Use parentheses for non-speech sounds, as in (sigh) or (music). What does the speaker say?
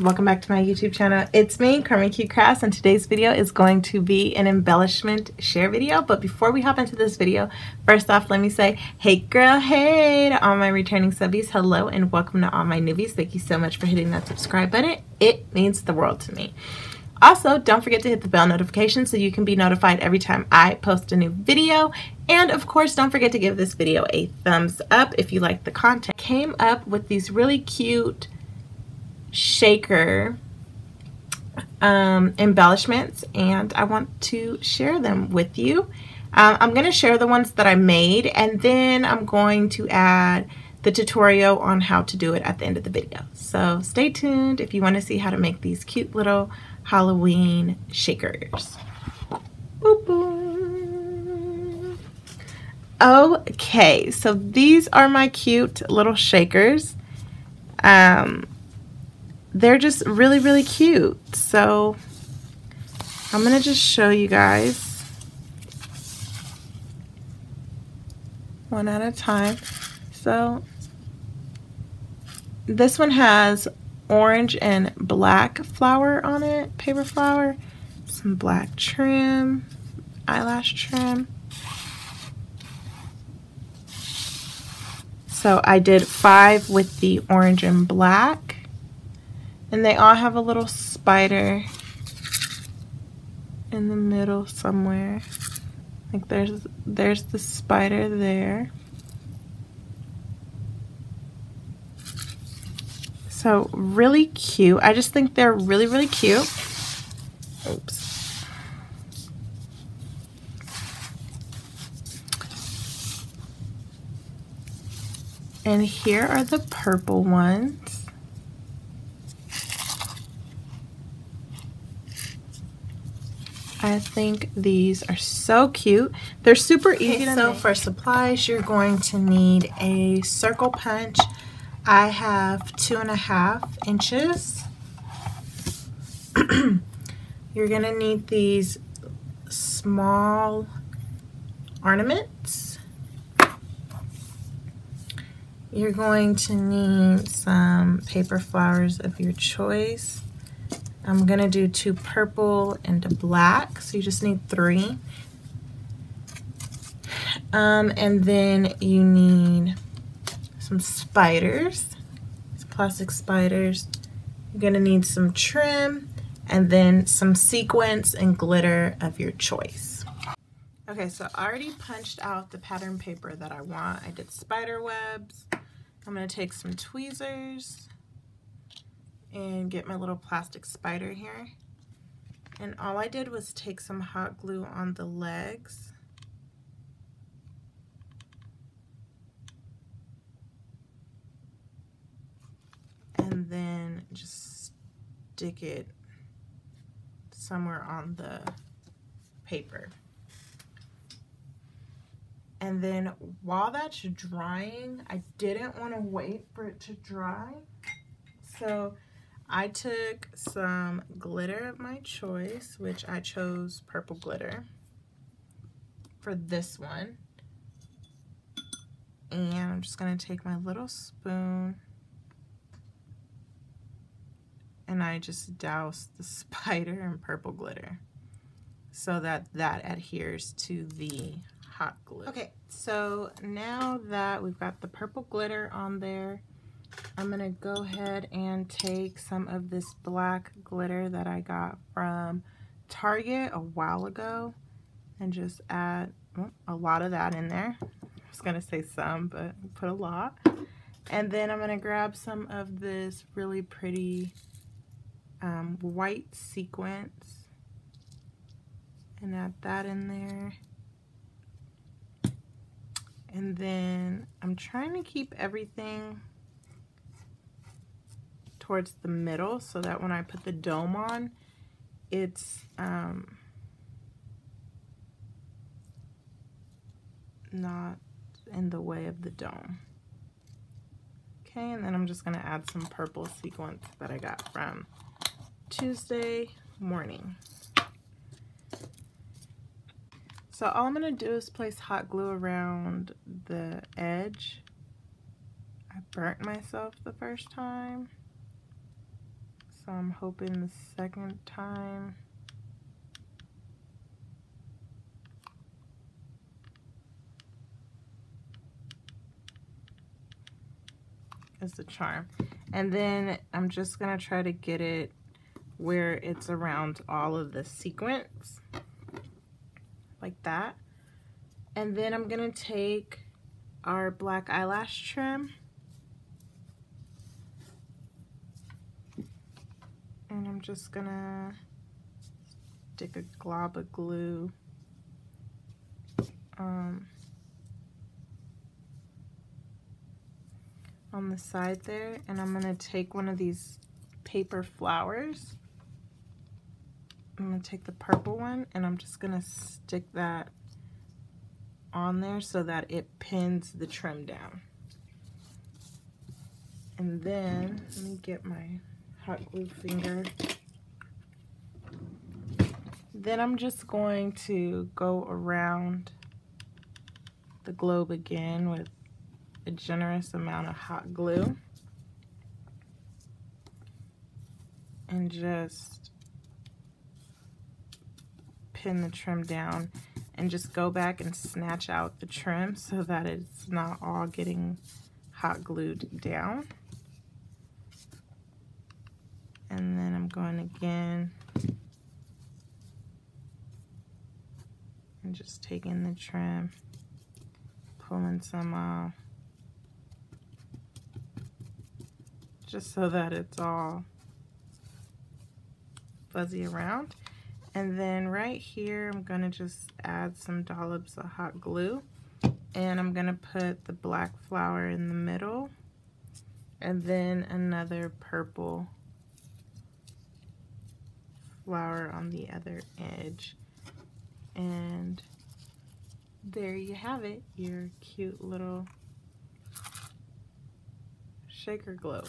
welcome back to my youtube channel. It's me Carmen Q Crafts and today's video is going to be an embellishment share video. But before we hop into this video first off let me say hey girl hey to all my returning subbies. Hello and welcome to all my newbies. Thank you so much for hitting that subscribe button. It means the world to me. Also, don't forget to hit the bell notification so you can be notified every time I post a new video. And of course, don't forget to give this video a thumbs up if you like the content. Came up with these really cute shaker um, embellishments and I want to share them with you. Um, I'm going to share the ones that I made and then I'm going to add the tutorial on how to do it at the end of the video. So stay tuned if you want to see how to make these cute little Halloween shakers. Boop, boop. Okay, so these are my cute little shakers. Um, they're just really, really cute. So I'm going to just show you guys one at a time. So this one has orange and black flower on it, paper flower, some black trim, eyelash trim. So I did five with the orange and black. And they all have a little spider in the middle somewhere. Like there's there's the spider there. So really cute. I just think they're really, really cute. Oops. And here are the purple ones. I think these are so cute. They're super easy okay, to so make. for supplies, you're going to need a circle punch, I have two and a half inches. (clears throat) You're going to need these small ornaments. You're going to need some paper flowers of your choice. I'm to do two purple and a black, so you just need three. Um, and then you need some spiders, plastic spiders. You're gonna need some trim and then some sequins and glitter of your choice. Okay, so I already punched out the pattern paper that I want. I did spider webs. I'm gonna take some tweezers and get my little plastic spider here. And all I did was take some hot glue on the legs and then just stick it somewhere on the paper. And then while that's drying, I didn't want to wait for it to dry. So I took some glitter of my choice, which I chose purple glitter for this one. And I'm just going to take my little spoon and I just douse the (laughs) spider in purple glitter so that that adheres to the hot glue. Okay, so now that we've got the purple glitter on there, I'm gonna go ahead and take some of this black glitter that I got from Target a while ago and just add well, a lot of that in there. I was gonna say some, but put a lot. And then I'm gonna grab some of this really pretty um, white sequins and add that in there. And then I'm trying to keep everything towards the middle so that when I put the dome on, it's um, not in the way of the dome. Okay, and then I'm just going to add some purple sequins that I got from Tuesday morning. So all I'm going to do is place hot glue around the edge. I burnt myself the first time. So I'm hoping the second time is the charm. And then I'm just gonna try to get it where it's around all of the sequins, like that. And then I'm gonna take our black eyelash trim and I'm just gonna stick a glob of glue um, on the side there and I'm gonna take one of these paper flowers I'm gonna take the purple one and I'm just gonna stick that on there so that it pins the trim down. And then, let me get my hot glue finger. Then I'm just going to go around the globe again with a generous amount of hot glue. And just pin the trim down and just go back and snatch out the trim so that it's not all getting hot glued down. And then I'm going again and just taking the trim, pulling some off, just so that it's all fuzzy around. And then right here, I'm gonna just add some dollops of hot glue. And I'm gonna put the black flower in the middle. And then another purple flower on the other edge. And there you have it, your cute little shaker globe.